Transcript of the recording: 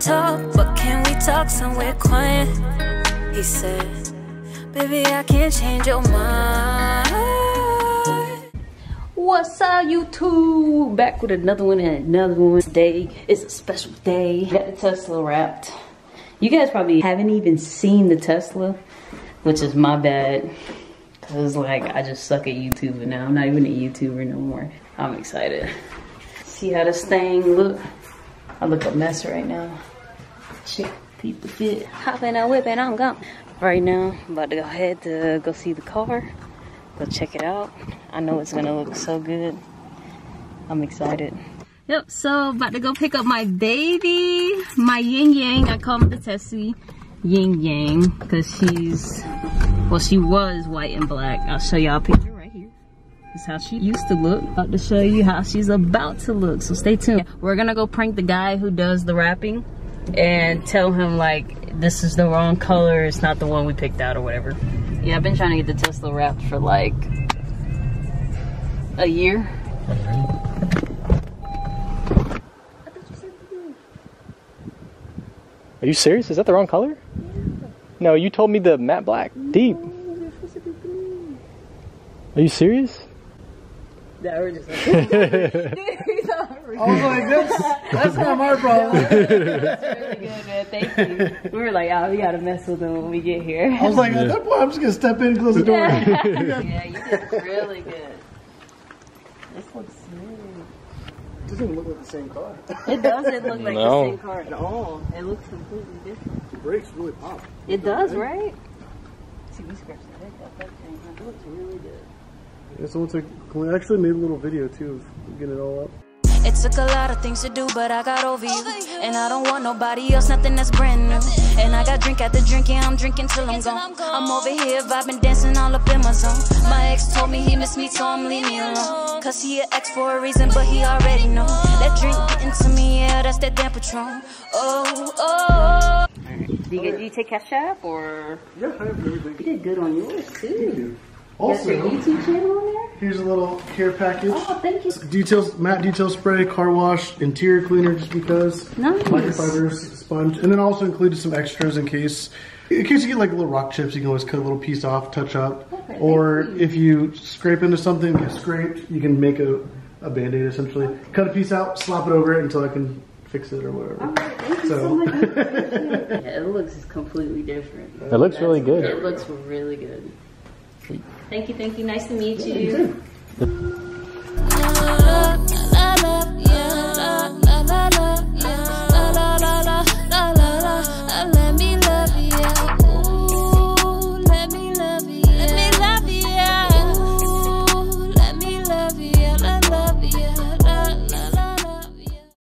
talk, but can we talk somewhere quiet? He said, Baby, I can't change your mind. What's up, YouTube? Back with another one and another one. Today is a special day. Got the Tesla wrapped. You guys probably haven't even seen the Tesla, which is my bad. Cause like I just suck at YouTube and now. I'm not even a YouTuber no more. I'm excited. See how this thing look? I look a mess right now. Check peep the fit. Hop in that whip and I'm gone. Right now, I'm about to go ahead to go see the car. Go check it out. I know it's gonna look so good. I'm excited. Yep, so about to go pick up my baby, my yin yang. I call him the Tessie yin yang because she's, well, she was white and black. I'll show y'all a picture right here. This is how she used to look. About to show you how she's about to look, so stay tuned. We're gonna go prank the guy who does the wrapping and tell him like this is the wrong color, it's not the one we picked out or whatever. Yeah, I've been trying to get the Tesla wrapped for like a year. Are you serious? Is that the wrong color? No, you told me the matte black, deep. Are you serious? Yeah, we're just like, I was like, that's, that's not my problem. That's really good, man. Thank you. We were like, oh, we gotta mess with them when we get here. I was like, at that point, I'm just gonna step in and close the door. yeah, you did really good. This looks smooth. It doesn't even look like the same car. It doesn't look like No. the same car at all. It looks completely different. The brakes really pop. It does, right? See, we scratched the heck out that thing. It looks really good. Yeah, so it's like, we actually made a little video too of getting it all up. It took a lot of things to do, but I got over you. And I don't want nobody else, nothing that's brand new. And I got drink after drink, yeah, I'm drinking till I'm gone. I'm over here vibing, dancing all up in my zone. My ex told me he missed me, so I'm leaving me alone. Cause he an ex for a reason, but he already know. That drink getting to me, yeah, that's that damn Patron. Oh, oh, oh. Do you, do you take Cash App or? Yeah, I have You did good on yours too. Got Also, your YouTube channel on there? Here's a little care package. Oh, thank you. Details, matte detail spray, car wash, interior cleaner just because. Nice. Microfibers, sponge, and then also included some extras in case, in case you get like little rock chips, you can always cut a little piece off, touch up. Okay, or you. if you scrape into something, get scraped, you can make a, a band-aid essentially. Cut a piece out, slap it over it until I can fix it or whatever. Alright, thank you so, So- much. yeah, it looks completely different. It looks really good. It looks really good. Thank you, thank you. Nice to meet you.